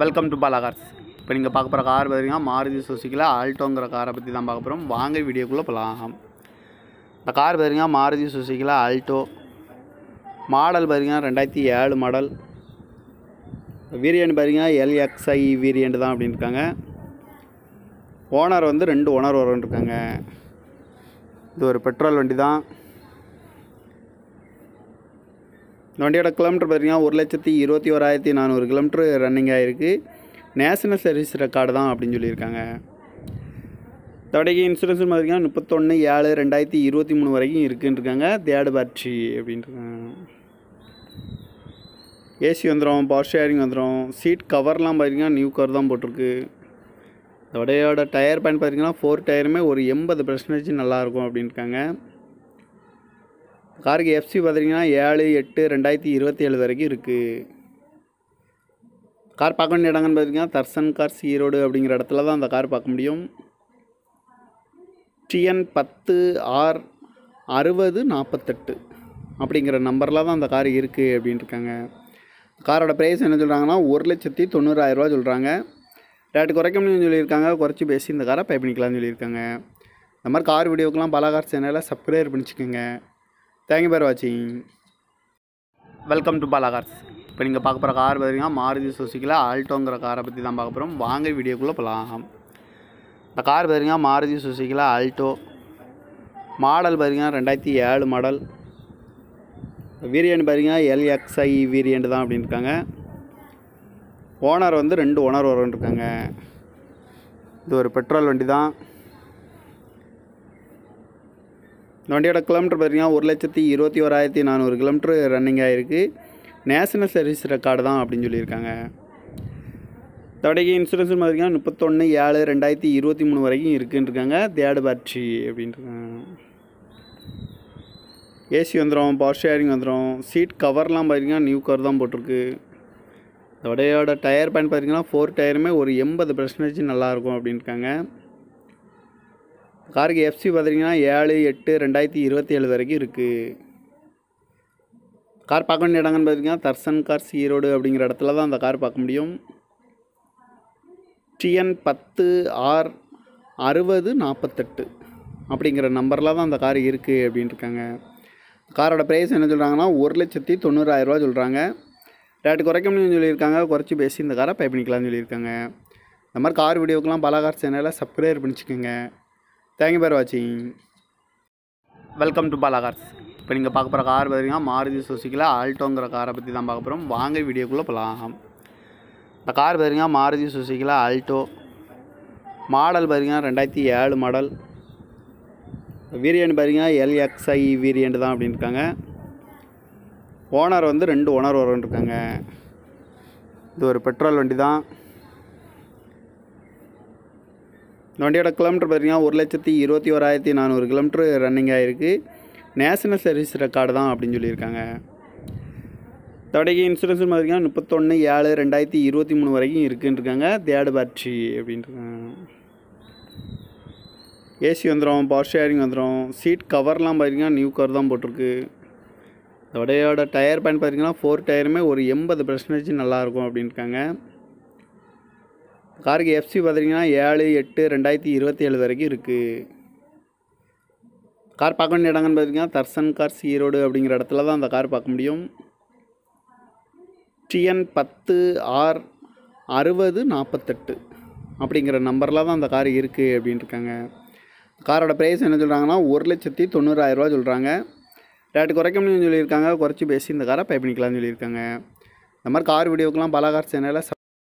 Welcome to Bala cars இப்போ நீங்கள் பார்க்க போகிற கார் பார்த்தீங்கன்னா மாருதி சுசுக்கியில் ஆல்டோங்கிற காரை பற்றி தான் பார்க்க போகிறோம் வாங்க வீடியோக்குள்ளே போகலாம் இந்த கார் பார்த்தீங்கன்னா மாருதி சுசுக்கியில் ஆல்டோ மாடல் பார்த்தீங்கன்னா ரெண்டாயிரத்தி ஏழு மாடல் வேரியண்ட் பார்த்தீங்கன்னா எல்எக்ஸ்ஐ வேரியண்ட் தான் அப்படின்னு இருக்காங்க. ஓனர் வந்து ரெண்டு ஓனர் வரும் இருக்காங்க. இது ஒரு பெட்ரோல் வண்டி தான். இந்த வண்டியோட கிலோமீட்டர் பார்த்தீங்கன்னா ஒரு லட்சத்தி இருபத்தி ஓராயிரத்தி நானூறு கிலோமீட்டர் ரன்னிங் ஆகிருக்கு நேஷனல் சர்வீஸ் ரெக்கார்டு தான் அப்படின்னு சொல்லியிருக்காங்க. இந்த இன்சூரன்ஸ் பார்த்தீங்கன்னா முப்பத்தொன்று ஏழு ரெண்டாயிரத்தி இருபத்தி மூணு வரைக்கும் இருக்குன்னு இருக்காங்க தேர்டு பேட்ரி அப்படின்ட்டுருக்காங்க ஏசி வந்துடும் பவர் ஷேரிங் வந்துடும் சீட் கவர்லாம் பார்த்தீங்கன்னா நியூ கவர் தான் போட்டிருக்கு. இந்த வடையோட டயர் பேன் பார்த்தீங்கன்னா ஃபோர் டயருமே ஒரு எண்பது பர்சன்டேஜ் நல்லாயிருக்கும் அப்படின்ட்டுருக்காங்க காருக்கு எஃப்சி பார்த்தீங்கன்னா ஏழு எட்டு ரெண்டாயிரத்தி இருபத்தி ஏழு வரைக்கும் இருக்குது கார் பார்க்க வேண்டிய இடங்கன்னு பார்த்தீங்கன்னா தர்சன் கார்ஸ் ஈரோடு அப்படிங்கிற இடத்துல தான் அந்த கார் பார்க்க முடியும். டிஎன் பத்து ஆர் அறுபது நாற்பத்தெட்டு அப்படிங்கிற நம்பரில் தான் அந்த கார் இருக்குது அப்படின்ட்டு இருக்காங்க காரோட ப்ரைஸ் என்ன சொல்கிறாங்கன்னா ஒரு லட்சத்தி தொண்ணூறாயிரரூவா சொல்கிறாங்க ரேட்டு குறைக்க முடியும்னு சொல்லியிருக்காங்க. குறைச்சி பேசி இந்த காரை பை பண்ணிக்கலாம்னு சொல்லியிருக்காங்க. இந்த மாதிரி கார் வீடியோக்கெலாம் பல கார் சேனலை சப்ஸ்கிரைப் பண்ணிச்சுக்கோங்க. தேங்க்யூ பேர் வாட்சிங் வெல்கம் டு பாலா கார்ஸ் இப்போ நீங்கள் பார்க்க போகிற கார் பார்த்தீங்கன்னா மாருதி சுசுக்கியில் ஆல்டோங்கிற காரை பற்றி தான் பார்க்க போகிறோம் வாங்க வீடியோக்குள்ளே போகலாம் இந்த கார் பார்த்தீங்கன்னா மாருதி சுசுக்கியில் ஆல்டோ. மாடல் பார்த்தீங்கன்னா ரெண்டாயிரத்தி ஏழு மாடல் வேரியண்ட் பார்த்தீங்கன்னா எல்எக்ஸ்ஐ வேரியண்ட் தான் அப்படின்னு இருக்காங்க. ஓனர் வந்து ரெண்டு ஓனர் வரும் இருக்காங்க. இது ஒரு பெட்ரோல் வண்டி தான் இந்த வண்டியோட கிலோமீட்டர் பார்த்தீங்கன்னா ஒரு லட்சத்தி இருபத்தி ஓராயிரத்தி நானூறு கிலோமீட்டர் ரன்னிங் ஆகிருக்கு நேஷனல் சர்வீஸ் ரெக்கார்டு தான் அப்படின்னு சொல்லியிருக்காங்க. இந்த இன்சூரன்ஸ் பார்த்தீங்கன்னா முப்பத்தொன்று ஏழு ரெண்டாயிரத்தி இருபத்தி மூணு வரைக்கும் இருக்குன்னு இருக்காங்க தேர்டு பேட்ரி அப்படின்ட்டுருக்காங்க ஏசி வந்துடும் பவர் ஷேரிங் வந்துடும் சீட் கவர்லாம் பார்த்தீங்கன்னா நியூ கவர் தான் போட்டிருக்கு. இந்த வடையோட டயர் பேன் பார்த்தீங்கன்னா ஃபோர் டயருமே ஒரு எண்பது பர்சன்டேஜ் நல்லாயிருக்கும் அப்படின்ட்டுருக்காங்க காருக்கு எஃப்சி பார்த்தீங்கன்னா ஏழு எட்டு ரெண்டாயிரத்தி இருபத்தி ஏழு வரைக்கும் இருக்குது கார் பார்க்க வேண்டிய இடங்கன்னு பார்த்தீங்கன்னா தர்சன் கார்ஸ் ஈரோடு அப்படிங்கிற இடத்துல தான் அந்த கார் பார்க்க முடியும். டிஎன் பத்து ஆர் அறுபது நாற்பத்தெட்டு அப்படிங்கிற நம்பரில் தான் அந்த கார் இருக்குது அப்படின்னு இருக்காங்க காரோட ப்ரைஸ் என்ன சொல்கிறாங்கன்னா ஒரு லட்சத்தி தொண்ணூறாயிரரூவா சொல்கிறாங்க ரேட்டு குறைக்க முடியும்னு சொல்லியிருக்காங்க. குறைச்சி பேசி இந்த காரை பை பண்ணிக்கலாம்னு சொல்லியிருக்காங்க. இந்த மாதிரி கார் வீடியோக்கெலாம் பல கார் சேனலை சப்ஸ்கிரைப் பண்ணிச்சுக்கோங்க. தேங்க்யூ பேர் வாட்சிங் வெல்கம் டு பாலா கார்ஸ் இப்போ நீங்கள் பார்க்க போகிற கார் பார்த்தீங்கன்னா மாருதி சுசுக்கியில் ஆல்டோங்கிற காரை பற்றி தான் பார்க்க போகிறோம் வாங்க வீடியோக்குள்ளே போகலாம் இந்த கார் பார்த்தீங்கன்னா மாருதி சுசுக்கியில் ஆல்டோ. மாடல் பார்த்தீங்கன்னா ரெண்டாயிரத்தி ஏழு மாடல் வீரியன் பார்த்தீங்கன்னா எல்எக்ஸ்ஐ வீரியன்ட் தான் அப்படின்னு இருக்காங்க ஓனர் வந்து ரெண்டு ஓனர் வரும் இருக்காங்க இது ஒரு பெட்ரோல் வண்டி தான் இந்த வண்டியோட கிலோமீட்டர் பார்த்தீங்கன்னா ஒரு லட்சத்தி இருபத்தி ஓராயிரத்தி நானூறு கிலோமீட்டர் ரன்னிங் ஆகிருக்கு நேஷனல் சர்வீஸ் ரெக்கார்டு தான் அப்படின்னு சொல்லியிருக்காங்க. இந்த இன்சூரன்ஸ் பார்த்தீங்கன்னா முப்பத்தொன்று ஏழு ரெண்டாயிரத்தி இருபத்தி மூணு வரைக்கும் இருக்குன்னு இருக்காங்க தேர்டு பேட்ரி அப்படின்ட்டுருக்காங்க ஏசி வந்துடும் பவர் ஷேரிங் வந்துடும் சீட் கவர்லாம் பார்த்தீங்கன்னா நியூ கவர் தான் போட்டிருக்கு. இந்த வடையோட டயர் பேன் பார்த்தீங்கன்னா ஃபோர் டயருமே ஒரு எண்பது பர்சன்டேஜ் நல்லாயிருக்கும் அப்படின்ட்டுருக்காங்க காருக்கு எஃப்சி பார்த்தீங்கன்னா ஏழு எட்டு ரெண்டாயிரத்தி இருபத்தி ஏழு வரைக்கும் இருக்குது கார் பார்க்க வேண்டிய இடங்கன்னு பார்த்தீங்கன்னா தர்சன் கார்ஸ் ஈரோடு அப்படிங்கிற இடத்துல தான் அந்த கார் பார்க்க முடியும். டிஎன் பத்து ஆர் அறுபது நாற்பத்தெட்டு அப்படிங்கிற நம்பரில் தான் அந்த கார் இருக்குது அப்படின்ட்டு இருக்காங்க காரோட ப்ரைஸ் என்ன சொல்கிறாங்கன்னா ஒரு லட்சத்தி தொண்ணூறாயிரரூவா சொல்கிறாங்க ரேட்டு குறைக்க முடியும்னு சொல்லியிருக்காங்க. குறைச்சி பேசி இந்த காரை பே பண்ணிக்கலாம்னு சொல்லியிருக்காங்க. இந்த மாதிரி கார் வீடியோக்கெலாம் பல கார் சேனலில்